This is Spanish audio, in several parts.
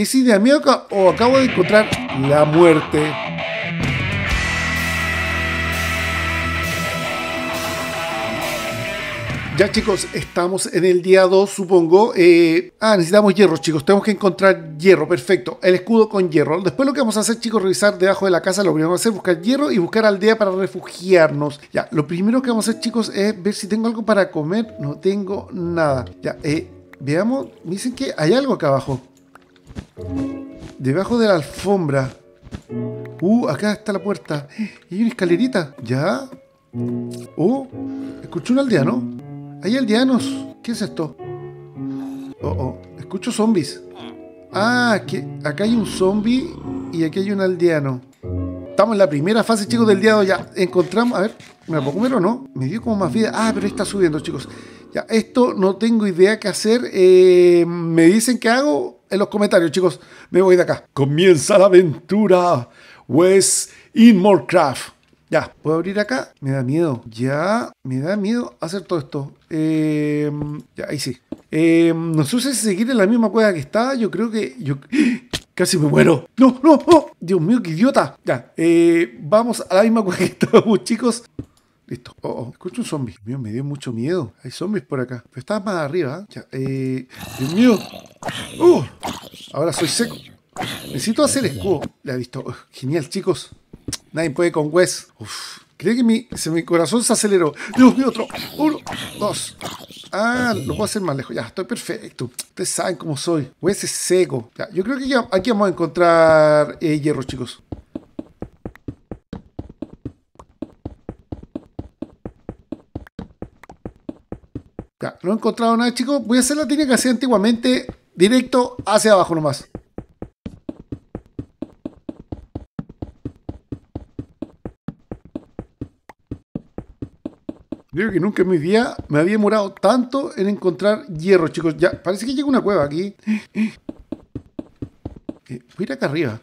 ¿Es idea mía o acabo de encontrar la muerte? Ya chicos, estamos en el día 2, supongo. Eh, ah, necesitamos hierro, chicos. Tenemos que encontrar hierro, perfecto. El escudo con hierro. Después lo que vamos a hacer, chicos, revisar debajo de la casa. Lo que vamos a hacer es buscar hierro y buscar aldea para refugiarnos. Ya, lo primero que vamos a hacer, chicos, es ver si tengo algo para comer. No tengo nada. Ya, eh, veamos. Me dicen que hay algo acá abajo. Debajo de la alfombra. Uh, acá está la puerta. Y hay una escalerita. Ya. Oh, escuché un aldeano. Hay aldeanos. ¿Qué es esto? Oh, oh. Escucho zombies. Ah, que acá hay un zombie y aquí hay un aldeano. Estamos en la primera fase, chicos, del día Ya encontramos. A ver, ¿me la puedo comer no? Me dio como más vida. Ah, pero está subiendo, chicos. Ya, esto no tengo idea qué hacer. Eh, me dicen qué hago en los comentarios, chicos. Me voy de acá. Comienza la aventura. Wes in Morecraft. Ya, ¿puedo abrir acá? Me da miedo. Ya, me da miedo hacer todo esto. Eh, ya, ahí sí. Eh, no sé si seguir en la misma cueva que estaba. Yo creo que... Yo, casi me muero. No, no, no. Dios mío, qué idiota. Ya, eh, vamos a la misma cueva que estábamos, chicos. Listo. Oh, oh, escucho un zombie. Dios mío, me dio mucho miedo. Hay zombies por acá. Pero estaba más arriba. Ya, eh, Dios mío. Uh, ahora soy seco. Necesito hacer escudo. La he visto. genial, chicos. Nadie puede con Wes. Creo que mi, mi corazón se aceleró. Dios mío, otro. Uno, dos. Ah, lo puedo hacer más lejos. Ya, estoy perfecto. Ustedes saben cómo soy. Wes es seco. Ya, yo creo que aquí vamos a encontrar eh, hierro, chicos. Ya, no he encontrado nada, chicos. Voy a hacer la técnica que hacía antiguamente. Directo hacia abajo nomás. Creo que nunca en mi vida me había demorado tanto en encontrar hierro, chicos. Ya, parece que llega una cueva aquí. Eh, voy a ir acá arriba.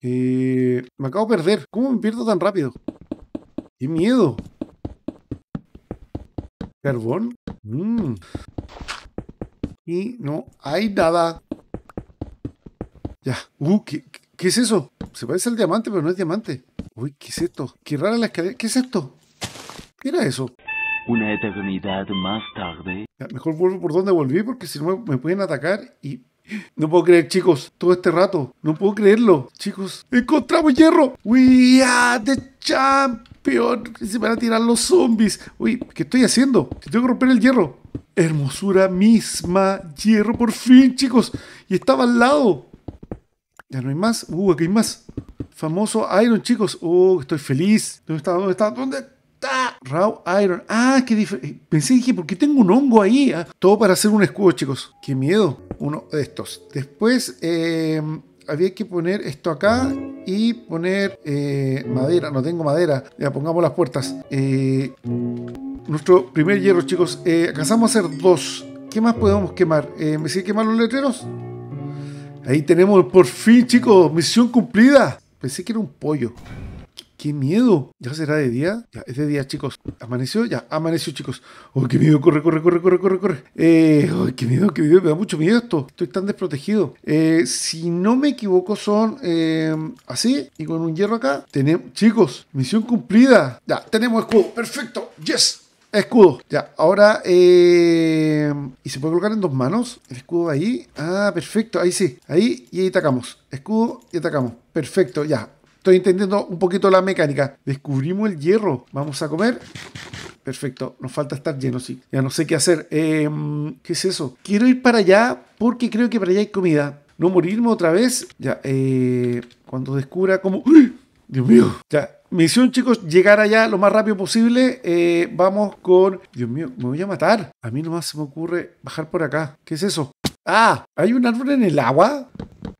Eh, me acabo de perder. ¿Cómo me pierdo tan rápido? ¡Qué miedo! ¿Carbón? Mm. Y no hay nada. Ya. Uh, ¿qué, ¿qué, es eso? Se parece al diamante, pero no es diamante. Uy, ¿qué es esto? Qué rara la escalera. ¿Qué es esto? ¿Qué era eso? Una eternidad más tarde. mejor vuelvo por donde volví porque si no me pueden atacar y... No puedo creer, chicos, todo este rato. No puedo creerlo. Chicos, encontramos hierro. We are the champion. Se van a tirar los zombies. Uy, ¿qué estoy haciendo? Tengo que romper el hierro. Hermosura misma. Hierro por fin, chicos. Y estaba al lado. Ya no hay más. Uh, aquí hay más. Famoso Iron, chicos. Oh, estoy feliz. ¿Dónde está? ¿Dónde está? ¿Dónde? Raw Iron. Ah, qué diferente. Pensé, dije, ¿por qué tengo un hongo ahí? Ah, todo para hacer un escudo, chicos. Qué miedo. Uno de estos. Después eh, había que poner esto acá y poner eh, madera. No tengo madera. Ya pongamos las puertas. Eh, nuestro primer hierro, chicos. alcanzamos a hacer dos. ¿Qué más podemos quemar? ¿Me sigue quemar los letreros? Ahí tenemos por fin, chicos. Misión cumplida. Pensé que era un pollo. ¡Qué miedo! ¿Ya será de día? Ya, es de día, chicos. ¿Amaneció? Ya, amaneció, chicos. ¡Oh, qué miedo! Corre, corre, corre, corre, corre, corre. Eh, ¡Ay, qué miedo, qué miedo! Me da mucho miedo esto. Estoy tan desprotegido. Eh, si no me equivoco, son eh, así y con un hierro acá. Tenemos, chicos, misión cumplida. Ya, tenemos escudo. Perfecto. ¡Yes! Escudo. Ya, ahora. Eh, ¿Y se puede colocar en dos manos? El escudo ahí. Ah, perfecto. Ahí sí. Ahí y ahí atacamos. Escudo y atacamos. Perfecto, ya. Estoy entendiendo un poquito la mecánica. Descubrimos el hierro. Vamos a comer. Perfecto, nos falta estar llenos, sí. Ya no sé qué hacer. Em, ¿Qué es eso? Quiero ir para allá porque creo que para allá hay comida. No morirme otra vez. Ya, eh, cuando descubra cómo... Dios mío. Ya, misión, chicos, llegar allá lo más rápido posible. Eh, vamos con... Dios mío, me voy a matar. A mí nomás se me ocurre bajar por acá. ¿Qué es eso? Ah, ¿hay un árbol en el agua?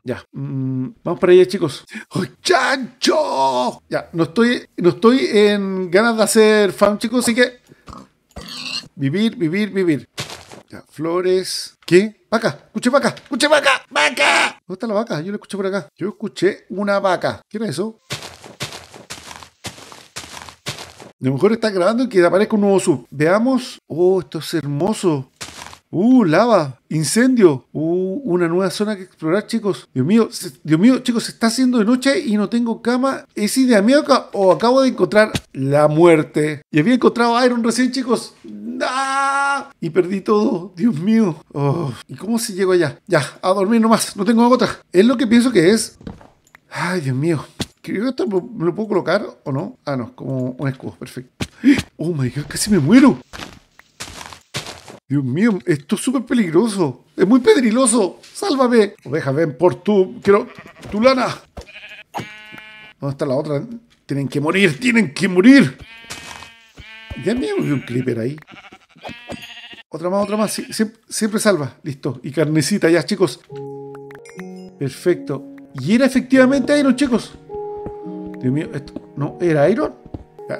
Ya, mm, vamos para allá, chicos. ¡Ay, chancho! Ya, no estoy, no estoy en ganas de hacer fan, chicos, así que. Vivir, vivir, vivir. Ya, flores. ¿Qué? Vaca, escuché vaca, escuché vaca, vaca. ¿Dónde está la vaca? Yo la escuché por acá. Yo escuché una vaca. ¿Qué era eso? A lo mejor está grabando y que aparezca un nuevo sub. Veamos. Oh, esto es hermoso. Uh, lava, incendio. Uh, una nueva zona que explorar, chicos. Dios mío, Dios mío, chicos, se está haciendo de noche y no tengo cama. ¿Es idea mía o acabo de encontrar la muerte? Y había encontrado a Iron recién, chicos. ¡Ah! Y perdí todo. Dios mío. Oh, ¿Y cómo se llegó allá? Ya, a dormir nomás. No tengo otra. Es lo que pienso que es. Ay, Dios mío. Creo que esto me lo puedo colocar o no. Ah, no, como un escudo. Perfecto. Oh my god, casi me muero. Dios mío, esto es súper peligroso. Es muy pedriloso. Sálvame. Oveja, ven por tu. Quiero. Tu lana. ¿Dónde está la otra? Tienen que morir, tienen que morir. Ya me vi un clipper ahí. Otra más, otra más. Siempre, siempre salva. Listo. Y carnecita ya, chicos. Perfecto. Y era efectivamente Iron, chicos. Dios mío, esto no era Iron.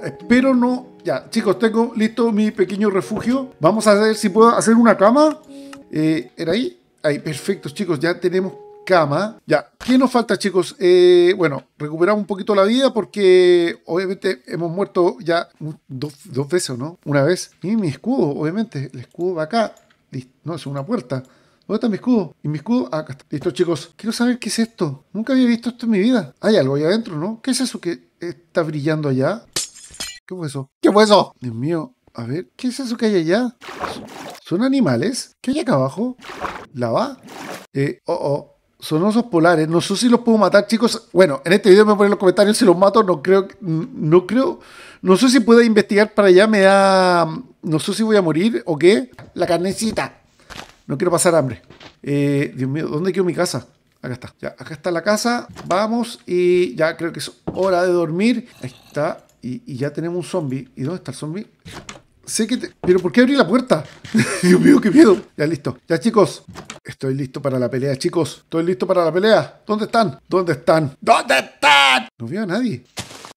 Espero no. Ya, chicos, tengo listo mi pequeño refugio. Vamos a ver si puedo hacer una cama. Eh, ¿Era ahí? Ahí, perfecto, chicos. Ya tenemos cama. Ya, ¿qué nos falta, chicos? Eh, bueno, recuperamos un poquito la vida porque obviamente hemos muerto ya dos, dos veces, ¿o ¿no? Una vez. Y mi escudo, obviamente. El escudo va acá. No, es una puerta. ¿Dónde está mi escudo? ¿Y mi escudo? Acá está. Listo, chicos. Quiero saber qué es esto. Nunca había visto esto en mi vida. Hay algo ahí adentro, ¿no? ¿Qué es eso que está brillando allá? ¿Qué fue eso? ¿Qué fue eso? Dios mío. A ver, ¿qué es eso que hay allá? ¿Son animales? ¿Qué hay acá abajo? ¿Lava? Eh, oh, oh. Son osos polares. No sé si los puedo matar, chicos. Bueno, en este video me ponen en los comentarios si los mato. No creo. No creo. No sé si puedo investigar para allá. Me da. No sé si voy a morir o qué. La carnecita. No quiero pasar hambre. Eh, Dios mío, ¿dónde quedó mi casa? Acá está. Acá está la casa. Vamos y ya creo que es hora de dormir. Ahí está. Y, ya tenemos un zombie. ¿Y dónde está el zombie? Sé que te... Pero ¿por qué abrí la puerta? Dios mío, qué miedo. Ya listo. Ya chicos. Estoy listo para la pelea, chicos. Estoy listo para la pelea. ¿Dónde están? ¿Dónde están? ¿Dónde están? No veo a nadie.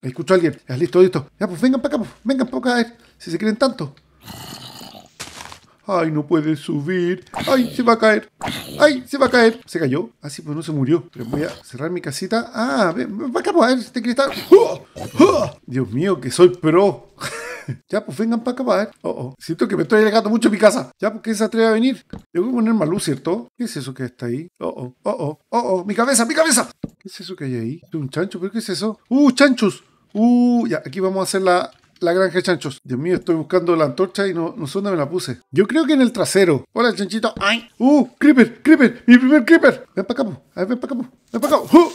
Escucho a alguien. Ya listo, listo. Ya pues vengan para acá. Pues. Vengan para acá. Si se creen tanto. Ay, no puede subir. Ay, se va a caer. Ay, se va a caer. Se cayó. Ah, sí, pues no se murió. Pero voy a cerrar mi casita. Ah, para acá, pues, este cristal. ¡Oh! ¡Oh! Dios mío, que soy pro. ya, pues vengan para acá, para ver. Oh, oh. Siento que me estoy alejando mucho de mi casa. Ya, pues, ¿quién se atreve a venir? Voy a poner más luz, ¿cierto? ¿Qué es eso que está ahí? Oh, oh, oh, oh, oh, oh, mi cabeza, mi cabeza. ¿Qué es eso que hay ahí? ¿Es un chancho? ¿Pero qué es eso? ¡Uh, chanchos! ¡Uh! Ya, aquí vamos a hacer la, la granja de chanchos. Dios mío, estoy buscando la antorcha y no, sé dónde me la puse. Yo creo que en el trasero. Hola, chanchito. ¡Ay! ¡Uh! ¡Creeper! ¡Creeper! ¡Mi primer creeper! Ven para acá. A ver, ven para acá. Ven para acá. ¡Uh!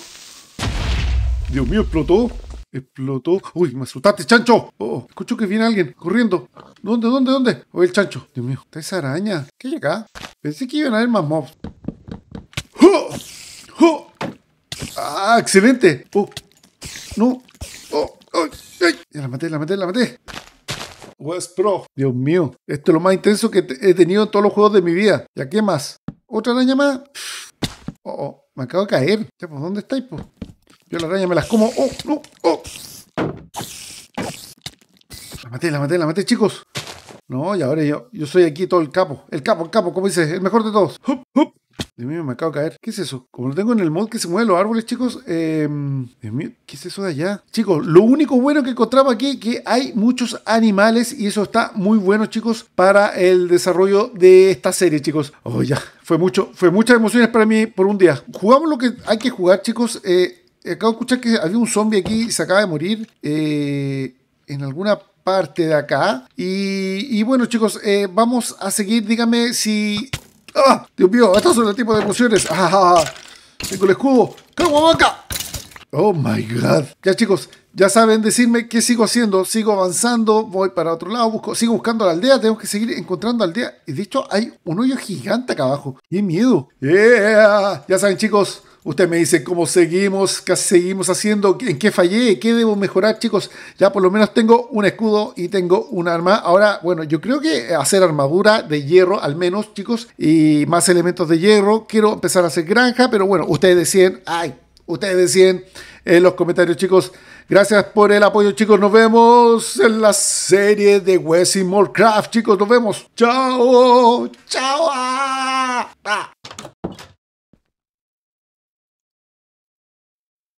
Dios mío, explotó. Explotó. Uy, me asustaste, chancho. Oh, oh, escucho que viene alguien corriendo. ¿Dónde, dónde, dónde? O el chancho. Dios mío, está esa araña. ¿Qué hay acá? Pensé que iban a haber más mobs. ¡Oh! ¡Oh! ¡Ah, excelente! ¡Oh! ¡No! ¡Oh! Ya la maté, la maté, la maté. West Pro. Dios mío, esto es lo más intenso que he tenido en todos los juegos de mi vida. ¿Ya qué más? ¿Otra araña más? Oh, oh, me acabo de caer. Ya, pues, ¿dónde estáis, pues? Yo la araña me las como. ¡Oh, no! ¡Oh! La maté, la maté, la maté, chicos. No, y ahora yo, yo soy aquí todo el capo. El capo, el capo, como dice, el mejor de todos. ¡Hup, hup! Dios me acabo de caer. ¿Qué es eso? Como lo tengo en el mod que se mueven los árboles, chicos. eh, Dios ¿qué es eso de allá? Chicos, lo único bueno que encontramos aquí es que hay muchos animales y eso está muy bueno, chicos, para el desarrollo de esta serie, chicos. Oh, ya, fue mucho, fue muchas emociones para mí por un día. Jugamos lo que hay que jugar, chicos. Eh, acabo de escuchar que había un zombie aquí y se acaba de morir. Eh, en alguna parte de acá. Y, bueno, chicos, eh, vamos a seguir. Díganme si. ¡Ah! Dios mío, estos son el tipo de emociones. ¡Ah! Tengo el escudo. ¡Caguamaca! Oh my god. Ya chicos, ya saben decirme qué sigo haciendo. Sigo avanzando, voy para otro lado, busco, sigo buscando la aldea, tengo que seguir encontrando aldea. Y de hecho hay un hoyo gigante acá abajo. ¡Qué miedo! Yeah. Ya saben chicos, Usted me dice cómo seguimos, qué seguimos haciendo, en qué fallé, qué debo mejorar, chicos. Ya por lo menos tengo un escudo y tengo un arma. Ahora, bueno, yo creo que hacer armadura de hierro, al menos, chicos, y más elementos de hierro. Quiero empezar a hacer granja, pero bueno, ustedes deciden, ay, ustedes deciden en los comentarios, chicos. Gracias por el apoyo, chicos. Nos vemos en la serie de Wesley Morecraft, chicos. Nos vemos. Chao. Chao. Ah.